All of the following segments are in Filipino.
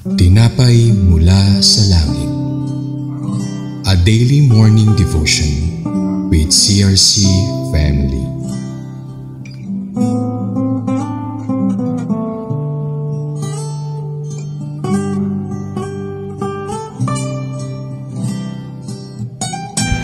Tinapay mula sa langit. A daily morning devotion with CRC family.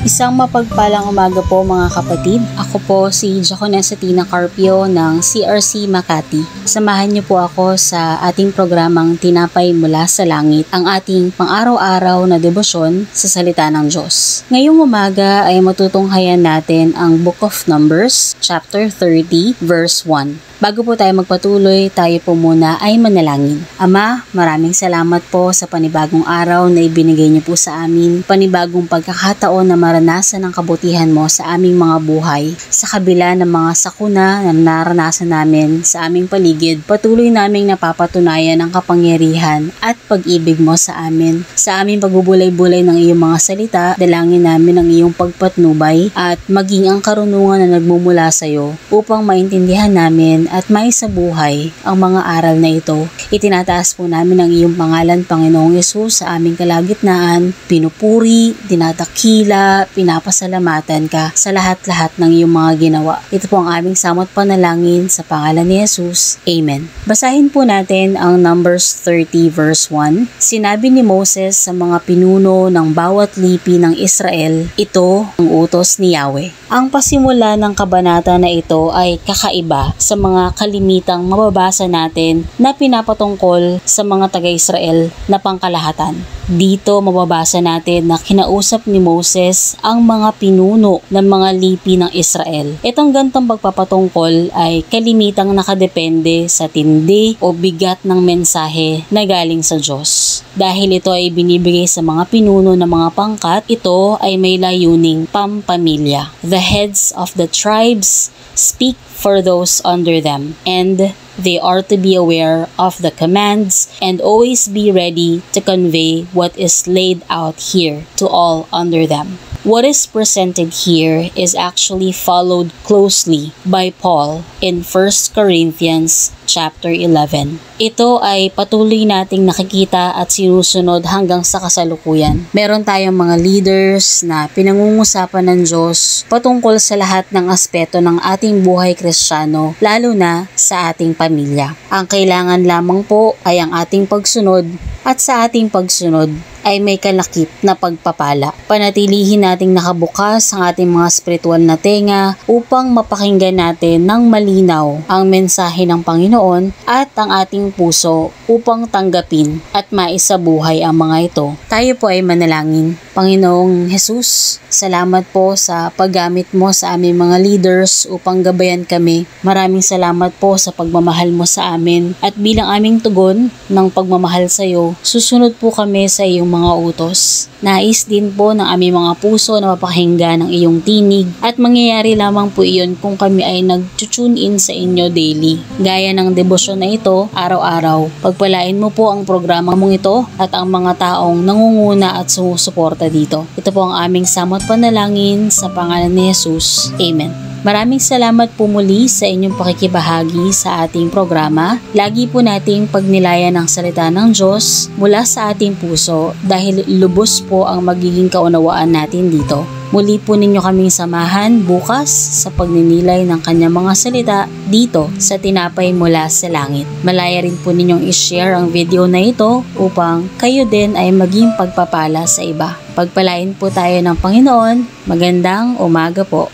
Isang mapagpalang umaga po mga kapatid. Ako po si Jaconesa Tina Carpio ng CRC Makati. Samahan niyo po ako sa ating programang Tinapay Mula sa Langit, ang ating pang-araw-araw na debosyon sa salita ng Diyos. Ngayong umaga ay matutunghayan natin ang Book of Numbers, chapter 30, verse 1. Bago po tayo magpatuloy, tayo po muna ay manalangin. Ama, maraming salamat po sa panibagong araw na ibinigay niyo po sa amin, panibagong pagkakataon na maranasan ang kabutihan mo sa aming mga buhay. Sa kabila ng mga sakuna na naranasan namin sa aming paligid, patuloy naming napapatunayan ang kapangyarihan at pag-ibig mo sa amin. Sa aming pagbubulay-bulay ng iyong mga salita, dalangin namin ang iyong pagpatnubay at maging ang karunungan na nagmumula sa iyo upang maintindihan namin at may sa buhay ang mga aral na ito. Itinataas po namin ang iyong pangalan, Panginoong Yesus, sa aming kalagitnaan. Pinupuri, dinatakila, pinapasalamatan ka sa lahat-lahat ng iyong mga ginawa. Ito po ang aming samot panalangin sa pangalan ni Jesus. Amen. Basahin po natin ang Numbers 30 verse 1. Sinabi ni Moses sa mga pinuno ng bawat lipi ng Israel, ito ang utos ni Yahweh. Ang pasimula ng kabanata na ito ay kakaiba sa mga kalimitang mababasa natin na pinapatungkol sa mga taga-Israel na pangkalahatan. Dito mababasa natin na kinausap ni Moses ang mga pinuno ng mga lipi ng Israel. Itong gantong pagpapatungkol ay kalimitang nakadepende sa tindi o bigat ng mensahe na galing sa Diyos. Dahil ito ay binibigay sa mga pinuno ng mga pangkat, ito ay may layuning pampamilya. The heads of the tribes speak for those under them, and they are to be aware of the commands and always be ready to convey what is laid out here to all under them. What is presented here is actually followed closely by Paul in 1 Corinthians chapter 11. Ito ay patuloy nating nakikita at sinusunod hanggang sa kasalukuyan. Meron tayong mga leaders na pinangungusapan ng Diyos patungkol sa lahat ng aspeto ng ating buhay kristyano, lalo na sa ating pamilya. Ang kailangan lamang po ay ang ating pagsunod at sa ating pagsunod ay may kalakip na pagpapala. Panatilihin nating nakabukas ang ating mga spiritual na tenga upang mapakinggan natin ng malinaw ang mensahe ng Panginoon at ang ating puso upang tanggapin at maisabuhay ang mga ito. Tayo po ay manalangin. Panginoong Jesus, salamat po sa paggamit mo sa aming mga leaders upang gabayan kami. Maraming salamat po sa pagmamahal mo sa amin at bilang aming tugon ng pagmamahal sa iyo, susunod po kami sa iyong mga utos. Nais din po ng aming mga puso na mapakinggan ng iyong tinig at mangyayari lamang po iyon kung kami ay nag-tune in sa inyo daily. Gaya ng debosyon na ito, araw-araw. Pagpalain mo po ang programa mong ito at ang mga taong nangunguna at sumusuporta dito. Ito po ang aming samot panalangin sa pangalan ni Jesus. Amen. Maraming salamat po muli sa inyong pakikibahagi sa ating programa. Lagi po nating pagnilayan ang salita ng Diyos mula sa ating puso dahil lubos po ang magiging kaunawaan natin dito. Muli po ninyo kaming samahan bukas sa pagninilay ng kanyang mga salita dito sa Tinapay Mula sa Langit. Malaya rin po ninyong i-share ang video na ito upang kayo din ay maging pagpapala sa iba. Pagpalain po tayo ng Panginoon. Magandang umaga po.